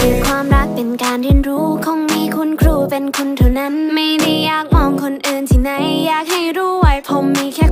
คือความรักเป็นการเรียนรู้คงมีคุณครูเป็นคุณเท่านั้น ไม่ได้อยากมองคนอื่นที่ไหน อยากให้รู้ไว้ผมมีแค่